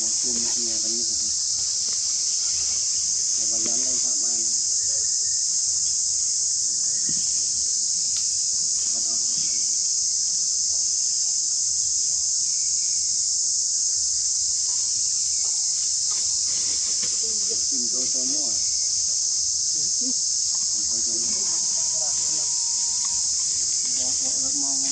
một chùm nhà đánh như vậy và dán lên phạm ban bắt đầu tìm tôi tôi mua tôi tôi mua bỏ bỏ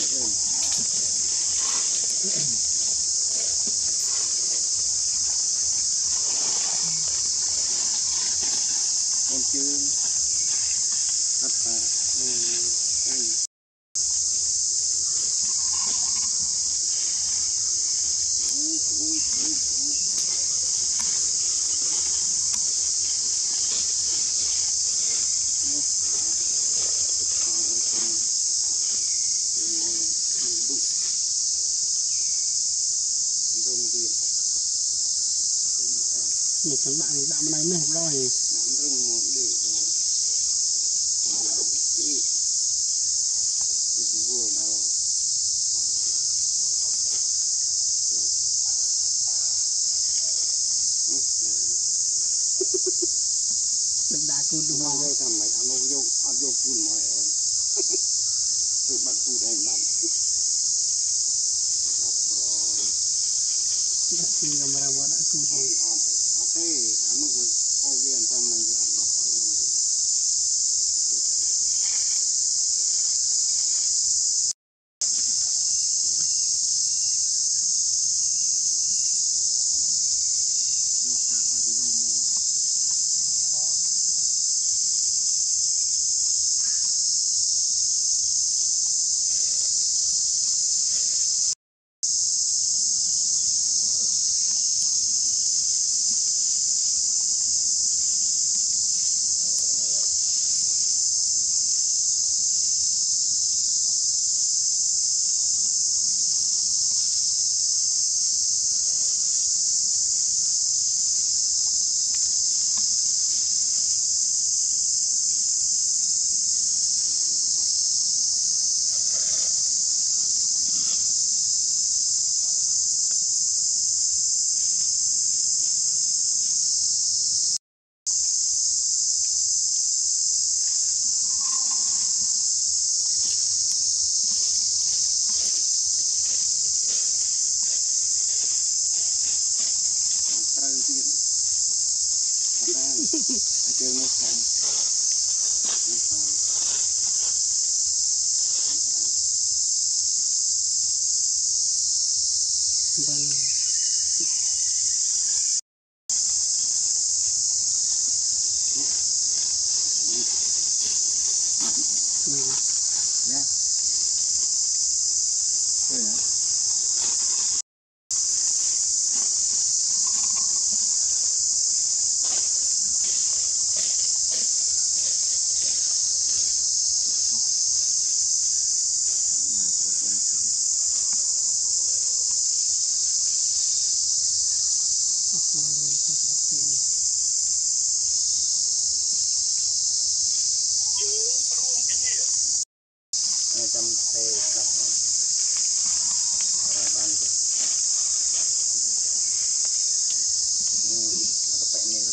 Thank you. Apa? Hmm. Một chẳng bạn thì bạn này mới học lo thì Nắm một để rồi. Đừng đá cùn đúng Mà không Đây thằng mày ăn vô vô ăn vô phun mọi em. Tụi bắt phun em bắt. Gặp rồi. đã xin ra mà đã cùn rồi Saya, kamu, ke. Again, this time. I'm.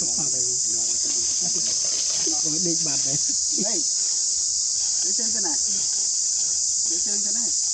chút nào đây còn định bàn đấy đây để chơi cho này. Để chơi cho này.